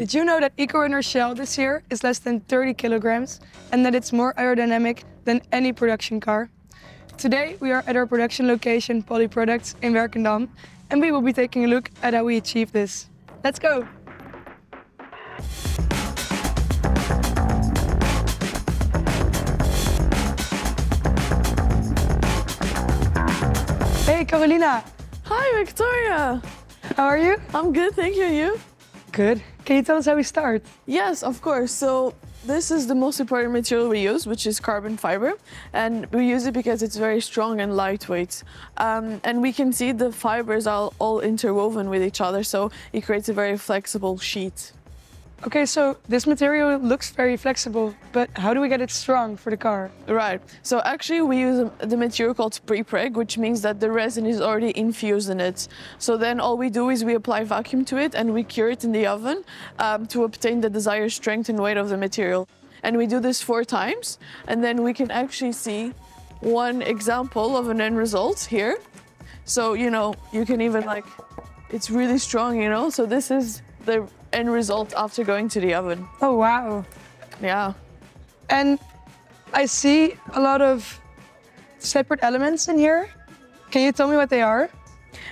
Did you know that EcoRunner shell this year is less than 30 kilograms and that it's more aerodynamic than any production car? Today we are at our production location Poly Products in Werkendam and we will be taking a look at how we achieve this. Let's go! Hey Carolina, Hi, Victoria. how are you? I'm good, thank you. And You? Good. Can you tell us how we start? Yes, of course. So this is the most important material we use, which is carbon fiber, and we use it because it's very strong and lightweight. Um, and we can see the fibers are all interwoven with each other, so it creates a very flexible sheet. Okay, so this material looks very flexible, but how do we get it strong for the car? Right. So actually, we use the material called pre-preg, which means that the resin is already infused in it. So then all we do is we apply vacuum to it and we cure it in the oven um, to obtain the desired strength and weight of the material. And we do this four times, and then we can actually see one example of an end result here. So you know, you can even like, it's really strong, you know. So this is the end result after going to the oven. Oh, wow. Yeah. And I see a lot of separate elements in here. Can you tell me what they are?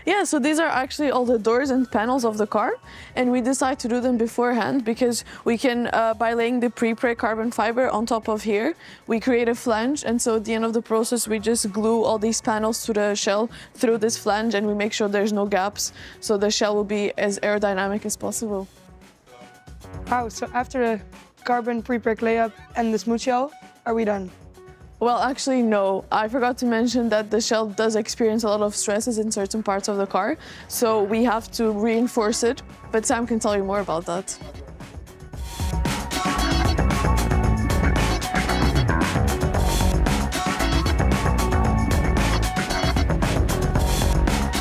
Yeah, so these are actually all the doors and panels of the car, and we decide to do them beforehand because we can, uh, by laying the pre-preg carbon fiber on top of here, we create a flange, and so at the end of the process, we just glue all these panels to the shell through this flange, and we make sure there's no gaps, so the shell will be as aerodynamic as possible. Wow, so after the carbon pre-preg layup and the smooth shell, are we done? Well, actually, no. I forgot to mention that the shell does experience a lot of stresses in certain parts of the car, so we have to reinforce it, but Sam can tell you more about that.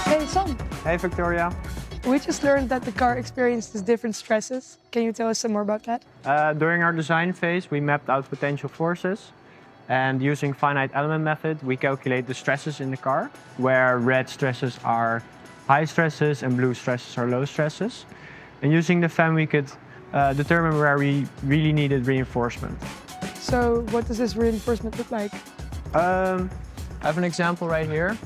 Hey, Sam, Hey Victoria. we just learned that the car experiences different stresses. Can you tell us some more about that? Uh, during our design phase, we mapped out potential forces. And using finite element method, we calculate the stresses in the car, where red stresses are high stresses and blue stresses are low stresses. And using the FEM, we could uh, determine where we really needed reinforcement. So what does this reinforcement look like? Um, I have an example right here.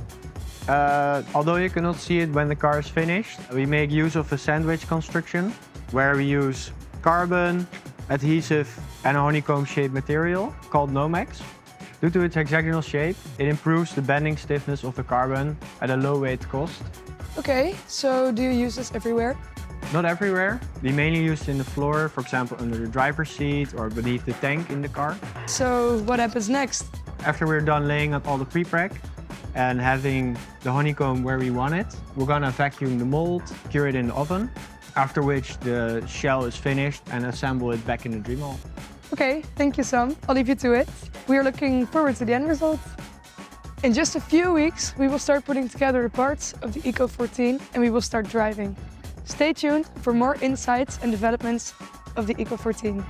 Uh, although you cannot see it when the car is finished, we make use of a sandwich construction where we use carbon, adhesive and a honeycomb-shaped material called Nomex. Due to its hexagonal shape, it improves the bending stiffness of the carbon at a low weight cost. Okay, so do you use this everywhere? Not everywhere. We mainly use it in the floor, for example under the driver's seat or beneath the tank in the car. So what happens next? After we're done laying out all the pre-preg and having the honeycomb where we want it, we're gonna vacuum the mold, cure it in the oven, after which the shell is finished and assemble it back in the Dremel. Okay, thank you, Sam. I'll leave you to it. We are looking forward to the end result. In just a few weeks, we will start putting together the parts of the Eco 14 and we will start driving. Stay tuned for more insights and developments of the Eco 14.